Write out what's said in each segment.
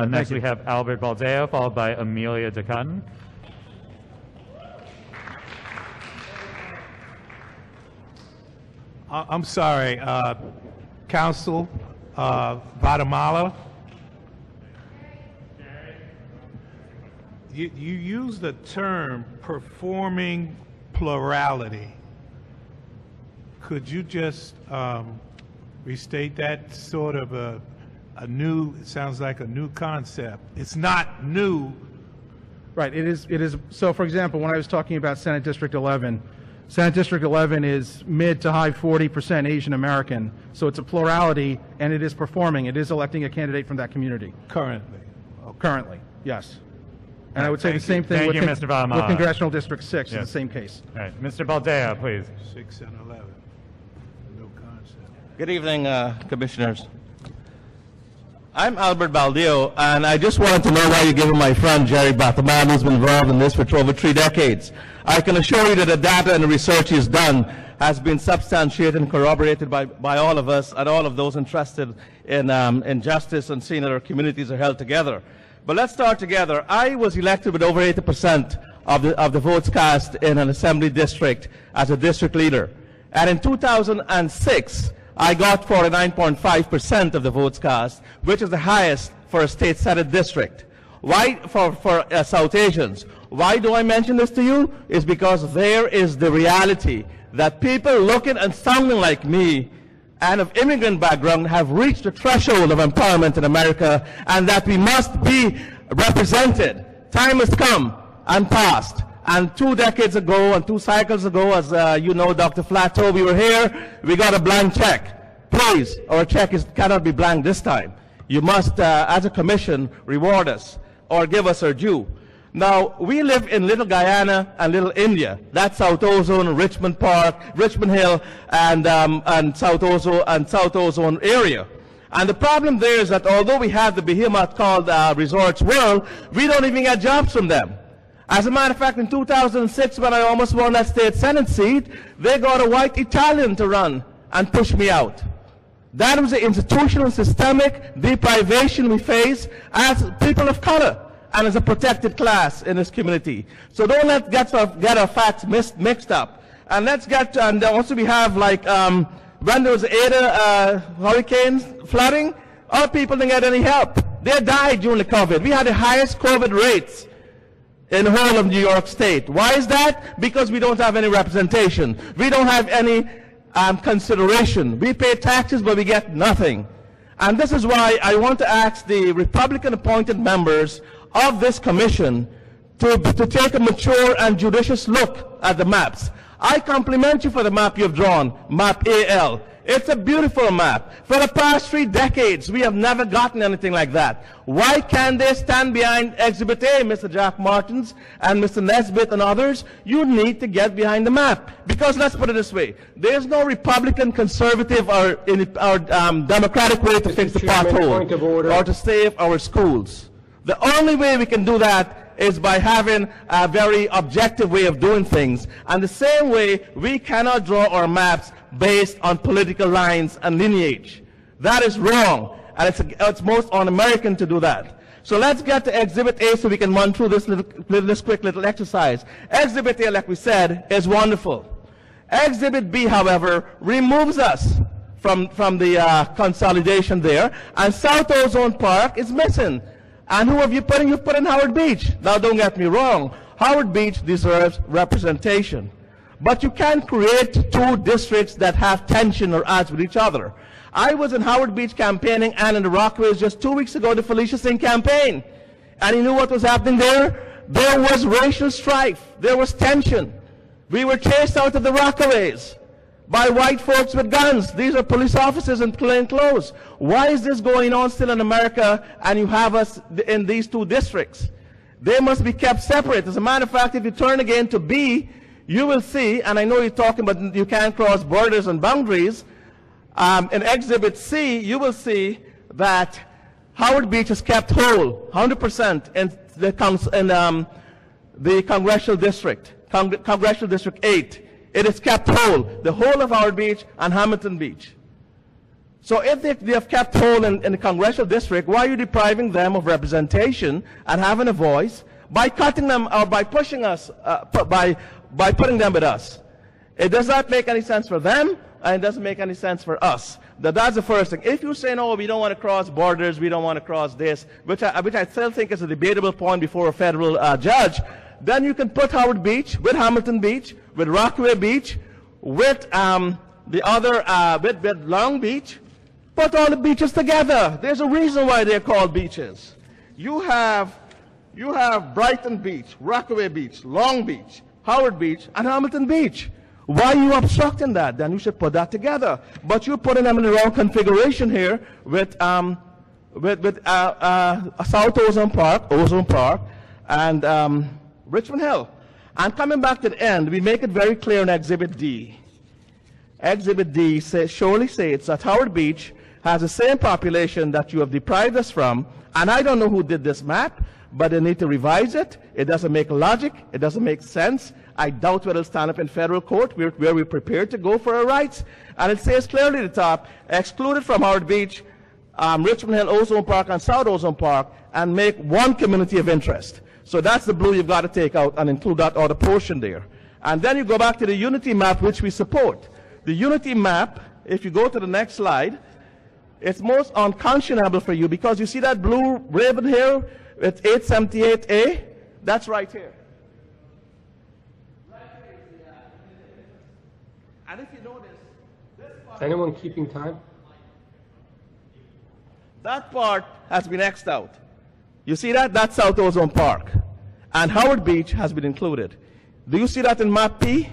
Uh, next, you. we have Albert Baldeo, followed by Amelia DeCotton. I- I'm sorry, uh, Council, uh, Vattamala. You, you use the term performing plurality. Could you just um, restate that sort of a, a new, it sounds like a new concept. It's not new, Right, it is, it is, so for example, when I was talking about Senate District 11, Senate District 11 is mid to high 40% Asian American, so it's a plurality, and it is performing, it is electing a candidate from that community, currently. currently, yes. And I would say the same you. thing Thank with you, con- Mr. Vattamala. with Congressional District 6, Yes. it's the same case. All right, Mr. Baldeo, please. Six and 11. No concept. Good evening, uh, commissioners. I'm Albert Baldeo, and I just wanted to know why you're giving my friend Jerry Vattamala, who's been involved in this for over three decades. I can assure you that the data and the research he's done has been substantiated and corroborated by, by all of us and all of those interested in, um, in justice and seeing that our communities are held together. But let's start together. I was elected with over 80% of the, of the votes cast in an assembly district as a district leader. And in 2006, I got 49.5% of the votes cast, which is the highest for a state senate district. Why, for, for uh, South Asians? Why do I mention this to you? Is because there is the reality that people looking and sounding like me and of immigrant background have reached the threshold of empowerment in America and that we must be represented. Time has come and passed. And two decades ago and two cycles ago, as uh, you know, Dr. Flateau, we were here, we got a blank check. Please, our check is, cannot be blank this time. You must, uh, as a commission, reward us or give us our due. Now, we live in Little Guyana and Little India. That's South Ozone, Richmond Park, Richmond Hill, and, um, and South Ozone and South Ozone area. And the problem there is that although we have the behemoth called uh, Resorts World, we don't even get jobs from them. As a matter of fact, in 2006, when I almost won that state senate seat, they got a white Italian to run and push me out. That was the institutional systemic deprivation we face as people of color and as a protected class in this community. So don't let get our, get our facts mis- mixed up. And let's get, and also we have like, um, when there was Ada uh, hurricanes flooding, our people didn't get any help. They died during the COVID. We had the highest COVID rates in whole of New York State. Why is that? Because we don't have any representation. We don't have any um, consideration. We pay taxes, but we get nothing. And this is why I want to ask the Republican appointed members of this commission to, to take a mature and judicious look at the maps. I compliment you for the map you've drawn, map AL. It's a beautiful map. For the past three decades, we have never gotten anything like that. Why can't they stand behind Exhibit A, Mr. Jack Martins and Mr. Nesbitt and others? You need to get behind the map. Because let's put it this way. There's no Republican, conservative, or, or um, Democratic way to fix the Chairman, pothole of order. or to save our schools. The only way we can do that is by having a very objective way of doing things. And the same way, we cannot draw our maps based on political lines and lineage. That is wrong. And it's, it's most un-American to do that. So let's get to Exhibit A so we can run through this, little, this quick little exercise. Exhibit A, like we said, is wonderful. Exhibit B, however, removes us from, from the uh, consolidation there, and South Ozone Park is missing. And who have you put in? You've put in Howard Beach. Now, don't get me wrong. Howard Beach deserves representation. But you can't create two districts that have tension or odds with each other. I was in Howard Beach campaigning and in the Rockaways just two weeks ago, the Felicia Singh campaign. And you knew what was happening there? There was racial strife. There was tension. We were chased out of the Rockaways by white folks with guns. These are police officers in plain clothes. Why is this going on still in America and you have us in these two districts? They must be kept separate. As a matter of fact, if you turn again to B, you will see, and I know you're talking about you can't cross borders and boundaries. Um, in Exhibit C, you will see that Howard Beach is kept whole, 100% in the, in, um, the congressional district, Cong- congressional district 8. It is kept whole, the whole of Howard Beach and Hamilton Beach. So if they, they have kept whole in, in the congressional district, why are you depriving them of representation and having a voice by cutting them or by pushing us, uh, by, by putting them with us? It does not make any sense for them, and it doesn't make any sense for us. That, that's the first thing. If you say, no, we don't want to cross borders, we don't want to cross this, which I, which I still think is a debatable point before a federal uh, judge, then you can put Howard Beach with Hamilton Beach, with Rockaway Beach, with um, the other, uh, with, with Long Beach, put all the beaches together. There's a reason why they're called beaches. You have, you have Brighton Beach, Rockaway Beach, Long Beach, Howard Beach, and Hamilton Beach. Why are you obstructing that? Then you should put that together. But you're putting them in the wrong configuration here with, um, with, with uh, uh, South Ozone Park, Ozone Park, and um, Richmond Hill. And coming back to the end, we make it very clear in Exhibit D. Exhibit D says, surely states that Howard Beach has the same population that you have deprived us from. And I don't know who did this map, but they need to revise it. It doesn't make logic. It doesn't make sense. I doubt whether it'll stand up in federal court where, where we're prepared to go for our rights. And it says clearly at the top, excluded from Howard Beach, um, Richmond Hill, Ozone Park, and South Ozone Park, and make one community of interest. So that's the blue you've got to take out and include that other portion there. And then you go back to the unity map, which we support. The unity map, if you go to the next slide, it's most unconscionable for you because you see that blue ribbon here with 878A? That's right here. And if you notice, Is anyone keeping time? that part has been Xed out. You see that? That's South Ozone Park. And Howard Beach has been included. Do you see that in map P?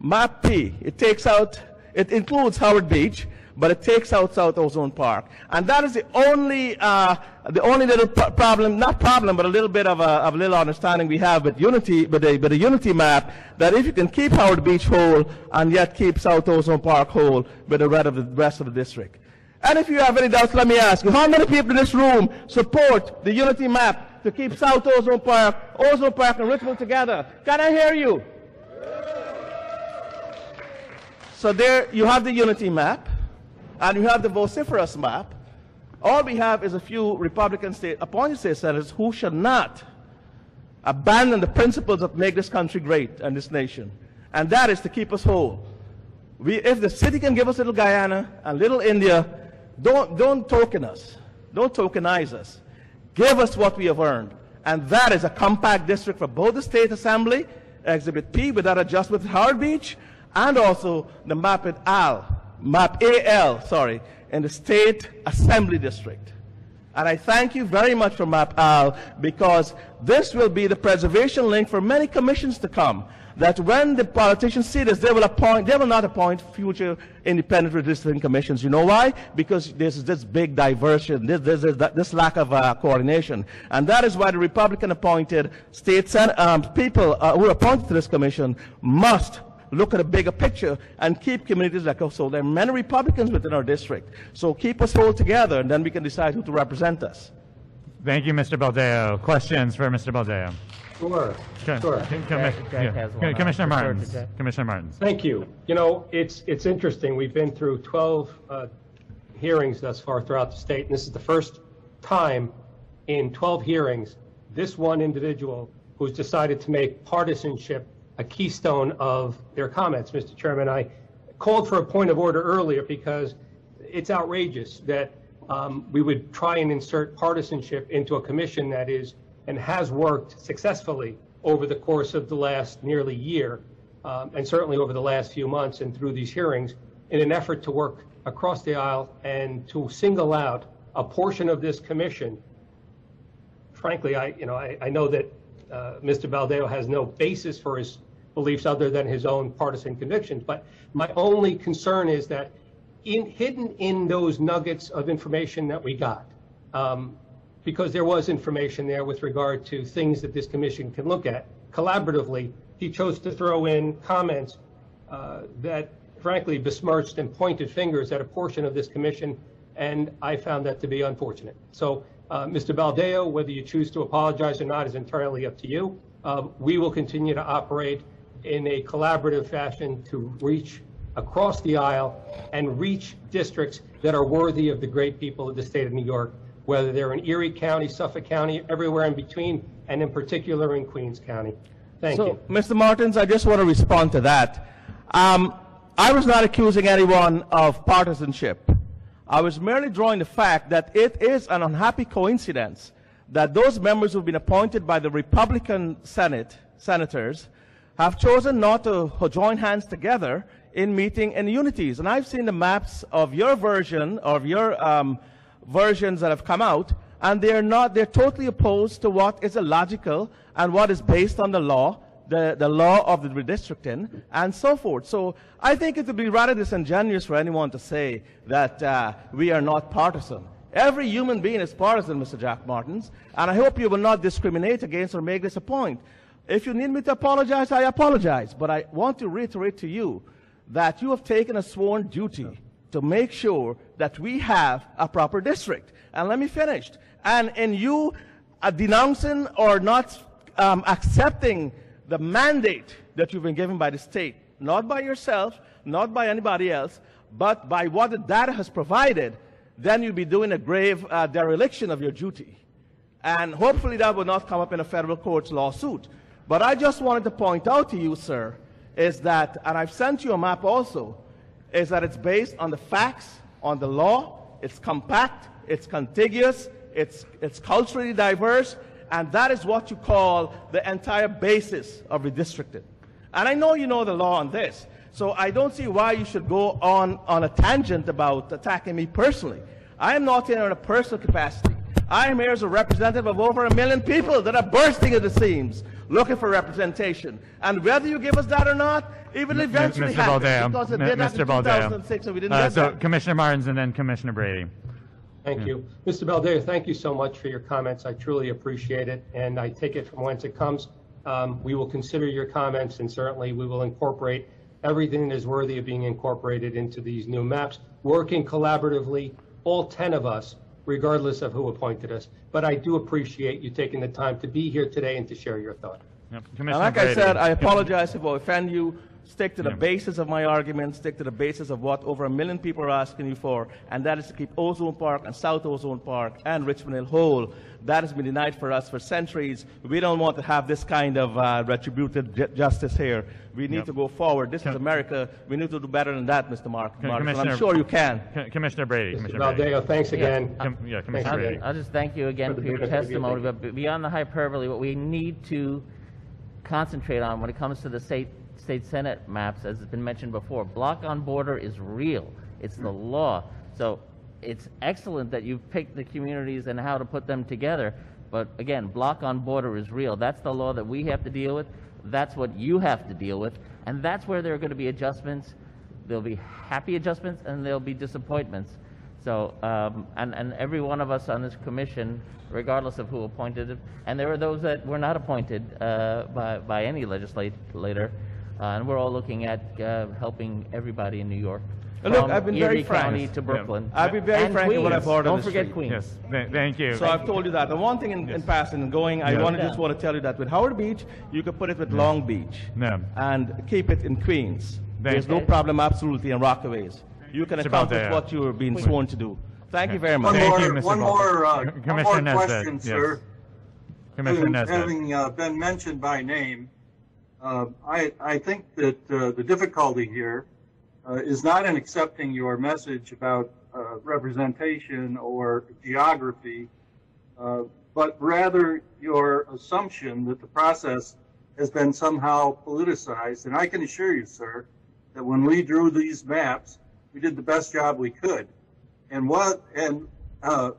Map P, it takes out, it includes Howard Beach, but it takes out South Ozone Park. And that is the only, uh, the only little problem, not problem, but a little bit of a, of a little understanding we have with Unity, with the, with the Unity map, that if you can keep Howard Beach whole and yet keep South Ozone Park whole with the rest of the rest of the district. And if you have any doubts, let me ask you, how many people in this room support the Unity map to keep South Ozone Park, Ozone Park and Richmond together? Can I hear you? So there you have the unity map, and you have the vociferous map. All we have is a few Republican state appointed state senators who shall not abandon the principles that make this country great and this nation. And that is to keep us whole. We, if the city can give us little Guyana and little India, don't, don't token us. Don't tokenize us. Give us what we have earned. And that is a compact district for both the state assembly, Exhibit P with that adjustment at Howard Beach, and also the map at AL, map AL, sorry, in the state assembly district. And I thank you very much for Map Al because this will be the preservation link for many commissions to come. That when the politicians see this, they will appoint, they will not appoint future independent redistricting commissions. You know why? Because there's this big diversion, this, this, this, this lack of uh, coordination. And that is why the Republican appointed state sen- um, people uh, who are appointed to this commission must look at a bigger picture and keep communities like us. So there are many Republicans within our district. So keep us all together, and then we can decide who to represent us. Thank you, Mr. Baldeo. Questions for Mr. Baldeo? Sure, Co- sure. Com- Jack- Jack yeah. has one. Commissioner I'll defer to Martins. Jack. Commissioner Martins. Thank you. You know, it's, it's interesting. We've been through 12 uh, hearings thus far throughout the state, and this is the first time in 12 hearings, this one individual who's decided to make partisanship a keystone of their comments. Mr. Chairman, I called for a point of order earlier because it's outrageous that um, we would try and insert partisanship into a commission that is and has worked successfully over the course of the last nearly year, um, and certainly over the last few months and through these hearings, in an effort to work across the aisle and to single out a portion of this commission. Frankly, I, you know, I, I know that uh, Mr. Baldeo has no basis for his beliefs other than his own partisan convictions, but my only concern is that hidden in those nuggets of information that we got, um, because there was information there with regard to things that this commission can look at collaboratively, he chose to throw in comments uh, that frankly besmirched and pointed fingers at a portion of this commission, and I found that to be unfortunate. So, uh, Mr. Baldeo, whether you choose to apologize or not is entirely up to you. Uh, we will continue to operate in a collaborative fashion to reach across the aisle and reach districts that are worthy of the great people of the state of New York, whether they're in Erie County, Suffolk County, everywhere in between, and in particular in Queens County. Thank So, you. Mr. Martins, I just want to respond to that. Um, I was not accusing anyone of partisanship. I was merely drawing the fact that it is an unhappy coincidence that those members who've been appointed by the Republican Senate, senators, have chosen not to join hands together in meeting in unities. And I've seen the maps of your version, of your um, versions that have come out, and they're not, they're totally opposed to what is illogical and what is based on the law, the, the law of the redistricting, and so forth. So I think it would be rather disingenuous for anyone to say that uh, we are not partisan. Every human being is partisan, Mr. Jack Martins, and I hope you will not discriminate against or make this a point. If you need me to apologize, I apologize, but I want to reiterate to you that you have taken a sworn duty to make sure that we have a proper district. And let me finish. And in you uh, denouncing or not um, accepting the mandate that you've been given by the state, not by yourself, not by anybody else, but by what the data has provided, then you'll be doing a grave uh, dereliction of your duty. And hopefully that will not come up in a federal court's lawsuit. But I just wanted to point out to you, sir, is that, and I've sent you a map also, is that it's based on the facts, on the law, it's compact, it's contiguous, it's, it's culturally diverse, and that is what you call the entire basis of redistricting. And I know you know the law on this, so I don't see why you should go on, on a tangent about attacking me personally. I am not here in a personal capacity. I am here as a representative of over a million people that are bursting at the seams, looking for representation. And whether you give us that or not, it will eventually Mr. happen. Baldeo, Because it M- did happen Mr. in Baldeo. 2006 and we didn't Uh, get So that. Commissioner Martins and then Commissioner Brady. Thank you. Mr. Baldeo, thank you so much for your comments. I truly appreciate it, and I take it from whence it comes. Um, We will consider your comments, and certainly we will incorporate everything that is worthy of being incorporated into these new maps, working collaboratively, all 10 of us, regardless of who appointed us. But I do appreciate you taking the time to be here today and to share your thought. Yep. And Commissioner like I said, I apologize if I offend you. Stick to the Yeah. basis of my argument, stick to the basis of what over a million people are asking you for, and that is to keep Ozone Park and South Ozone Park and Richmond Hill whole. That has been denied for us for centuries. We don't want to have this kind of uh, retributive ju- justice here. We need Yep. to go forward. This is America. We need to do better than that, Mr. Mark. Com- Martin, and I'm sure you can. Co- Commissioner Brady. Mr. Commissioner Brady. Baldeo, thanks again. Com- Yeah, Thanks Commissioner Brady. I'll just thank you again For for your benefit of you, testimony, but beyond the hyperbole, what we need to concentrate on when it comes to the state, state senate maps, as has been mentioned before, block on border is real. It's the law. So it's excellent that you've picked the communities and how to put them together. But again, block on border is real. That's the law that we have to deal with. That's what you have to deal with. And that's where there are going to be adjustments. There'll be happy adjustments and there'll be disappointments. So, um, and, and every one of us on this commission, regardless of who appointed it, and there are those that were not appointed uh, by, by any legislator, and we're all looking at uh, helping everybody in New York. Uh, look, from I've been very Erie County frank. to Brooklyn. I'll be very and frank in what Queens. I've heard Don't the forget street. Queens. Yes, th- thank you. So I've told you that. And one thing in, in passing and going, I want to Yeah. just want to tell you that with Howard Beach, you could put it with Long Beach. No. And keep it in Queens. There's no problem absolutely in Rockaways. You can Mr. accomplish Baldeo. what you were being sworn to do. Thank you very much. One Thank more, you, Mr. one more, uh, C- one Commissioner more Nesbitt, question, yes. sir. Commissioner Having- Nesbitt. Having uh, been mentioned by name, uh, I, I think that uh, the difficulty here uh, is not in accepting your message about uh, representation or geography, but rather your assumption that the process has been somehow politicized. And I can assure you, sir, that when we drew these maps, we did the best job we could. And what, and uh,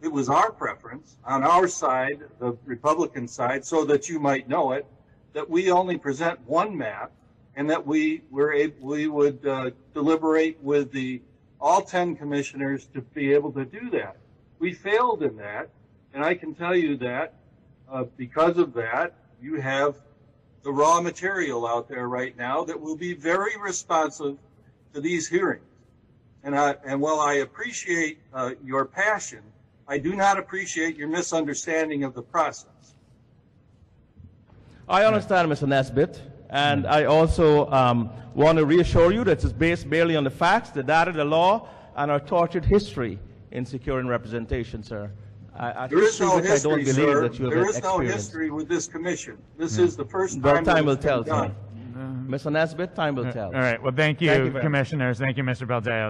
it was our preference on our side, the Republican side, so that you might know it, that we only present one map and that we were able, we would uh, deliberate with the all 10 commissioners to be able to do that. We failed in that, and I can tell you that uh, because of that, you have the raw material out there right now that will be very responsive to these hearings. And, I, and while I appreciate uh, your passion, I do not appreciate your misunderstanding of the process. I understand, Mr. Nesbitt, And I also um, want to reassure you that it's based merely on the facts, the data, the law, and our tortured history in securing representation, sir. I, I There is no which I don't history, believe sir. that you have There is no history with this commission. This is the first time that time will it's been tell, sir. done. Mr. Nesbitt, time will tell. All right, well, thank Thank you you, much. commissioners. Thank you, Mr. Baldeo.